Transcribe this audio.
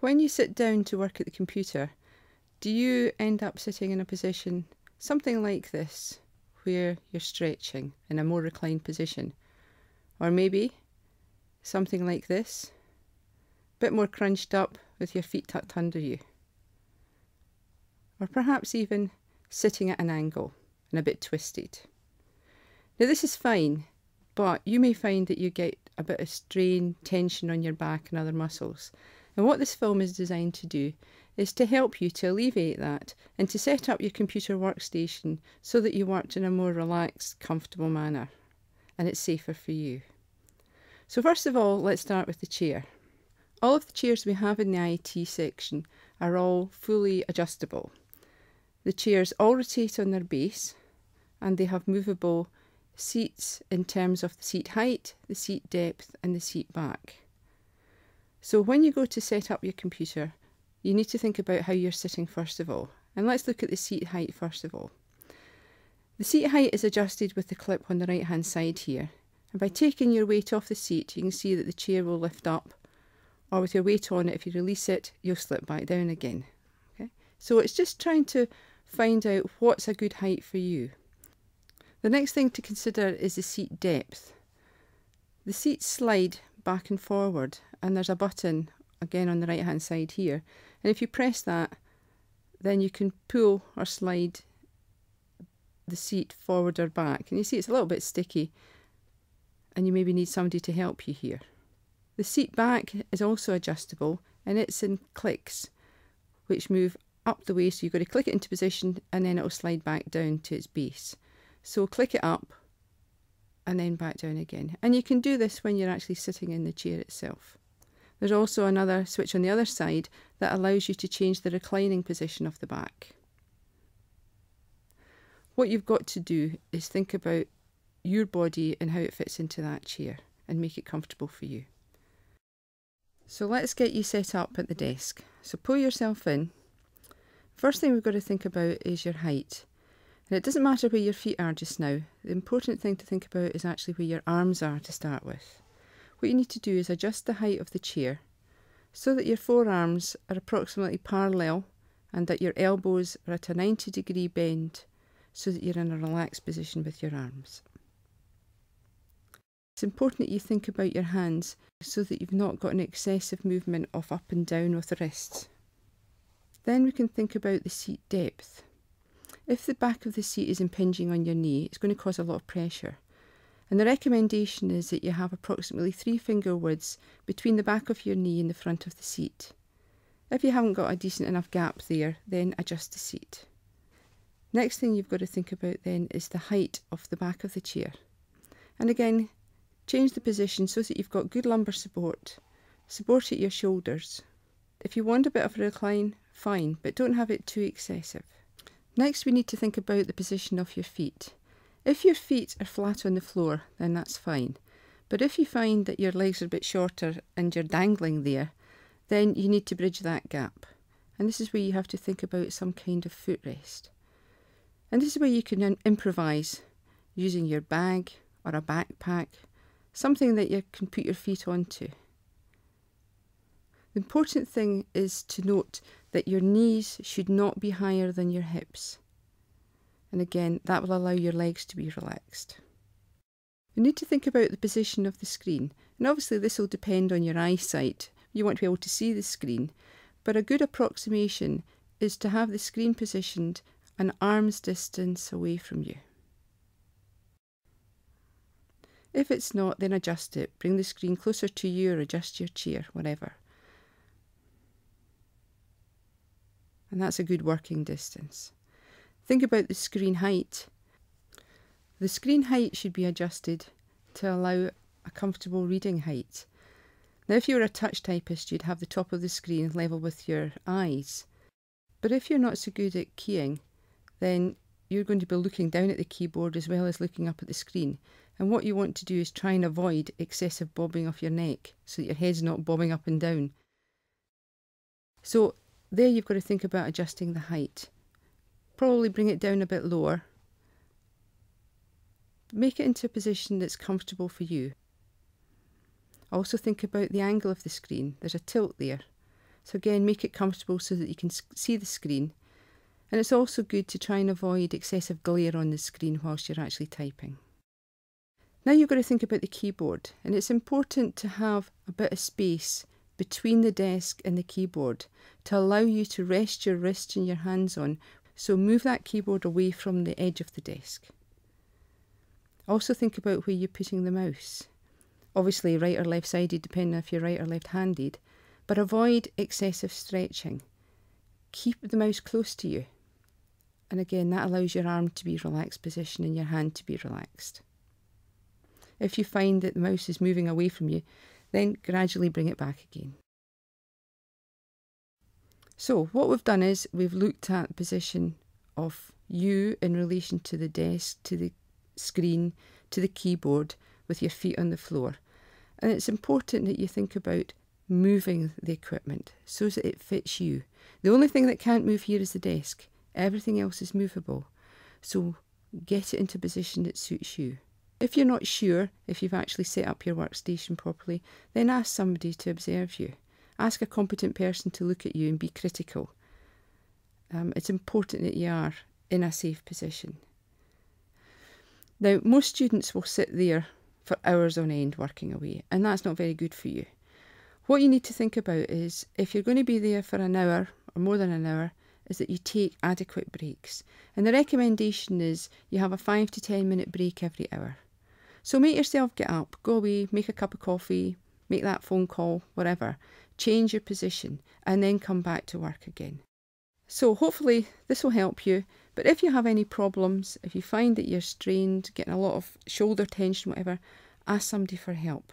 When you sit down to work at the computer, do you end up sitting in a position something like this, where you're stretching in a more reclined position? Or maybe something like this, a bit more crunched up with your feet tucked under you. Or perhaps even sitting at an angle and a bit twisted. Now, this is fine, but you may find that you get a bit of strain, tension on your back and other muscles. And what this film is designed to do is to help you to alleviate that and to set up your computer workstation so that you work in a more relaxed, comfortable manner and it's safer for you. So, first of all, let's start with the chair. All of the chairs we have in the IT section are all fully adjustable. The chairs all rotate on their base and they have movable seats in terms of the seat height, the seat depth, and the seat back. So when you go to set up your computer, you need to think about how you're sitting first of all. And let's look at the seat height first of all. The seat height is adjusted with the clip on the right hand side here. And by taking your weight off the seat, you can see that the chair will lift up, or with your weight on it, if you release it, you'll slip back down again. Okay? So it's just trying to find out what's a good height for you. The next thing to consider is the seat depth. The seats slide back and forward and there's a button again on the right hand side here and if you press that then you can pull or slide the seat forward or back and you see it's a little bit sticky and you maybe need somebody to help you here. The seat back is also adjustable and it's in clicks which move up the way so you've got to click it into position and then it will slide back down to its base. So click it up and then back down again. And you can do this when you're actually sitting in the chair itself. There's also another switch on the other side that allows you to change the reclining position of the back. What you've got to do is think about your body and how it fits into that chair and make it comfortable for you. So let's get you set up at the desk. So pull yourself in. First thing we've got to think about is your height. And it doesn't matter where your feet are just now. The important thing to think about is actually where your arms are to start with. What you need to do is adjust the height of the chair so that your forearms are approximately parallel and that your elbows are at a 90 degree bend so that you're in a relaxed position with your arms. It's important that you think about your hands so that you've not got an excessive movement of up and down with the wrists. Then we can think about the seat depth. If the back of the seat is impinging on your knee, it's going to cause a lot of pressure. And the recommendation is that you have approximately three finger widths between the back of your knee and the front of the seat. If you haven't got a decent enough gap there, then adjust the seat. Next thing you've got to think about then is the height of the back of the chair. And again, change the position so that you've got good lumbar support. Support at your shoulders. If you want a bit of a recline, fine, but don't have it too excessive. Next, we need to think about the position of your feet. If your feet are flat on the floor, then that's fine. But if you find that your legs are a bit shorter and you're dangling there, then you need to bridge that gap. And this is where you have to think about some kind of footrest. And this is where you can improvise using your bag or a backpack, something that you can put your feet onto. The important thing is to note that your knees should not be higher than your hips. And again, that will allow your legs to be relaxed. You need to think about the position of the screen, and obviously this will depend on your eyesight. You want to be able to see the screen, but a good approximation is to have the screen positioned an arm's distance away from you. If it's not, then adjust it. Bring the screen closer to you or adjust your chair, whatever. And that's a good working distance. Think about the screen height. The screen height should be adjusted to allow a comfortable reading height. Now, if you were a touch typist, you'd have the top of the screen level with your eyes. But if you're not so good at keying, then you're going to be looking down at the keyboard as well as looking up at the screen. And what you want to do is try and avoid excessive bobbing of your neck so that your head's not bobbing up and down. So there you've got to think about adjusting the height. Probably bring it down a bit lower. Make it into a position that's comfortable for you. Also think about the angle of the screen. There's a tilt there. So again, make it comfortable so that you can see the screen. And it's also good to try and avoid excessive glare on the screen whilst you're actually typing. Now you've got to think about the keyboard, and it's important to have a bit of space between the desk and the keyboard to allow you to rest your wrists and your hands on. So move that keyboard away from the edge of the desk. Also think about where you're putting the mouse. Obviously right or left sided depending if you're right or left handed, but avoid excessive stretching. Keep the mouse close to you. And again, that allows your arm to be relaxed position and your hand to be relaxed. If you find that the mouse is moving away from you, then gradually bring it back again. So what we've done is we've looked at the position of you in relation to the desk, to the screen, to the keyboard with your feet on the floor. And it's important that you think about moving the equipment so that it fits you. The only thing that can't move here is the desk. Everything else is movable. So get it into a position that suits you. If you're not sure if you've actually set up your workstation properly, then ask somebody to observe you. Ask a competent person to look at you and be critical. Um, it's important that you are in a safe position. Now, most students will sit there for hours on end working away, and that's not very good for you. What you need to think about is if you're going to be there for an hour or more than an hour, is that you take adequate breaks. And the recommendation is you have a five to ten minute break every hour. So make yourself get up, go away, make a cup of coffee, make that phone call, whatever. Change your position and then come back to work again. So hopefully this will help you. But if you have any problems, if you find that you're strained, getting a lot of shoulder tension, whatever, ask somebody for help.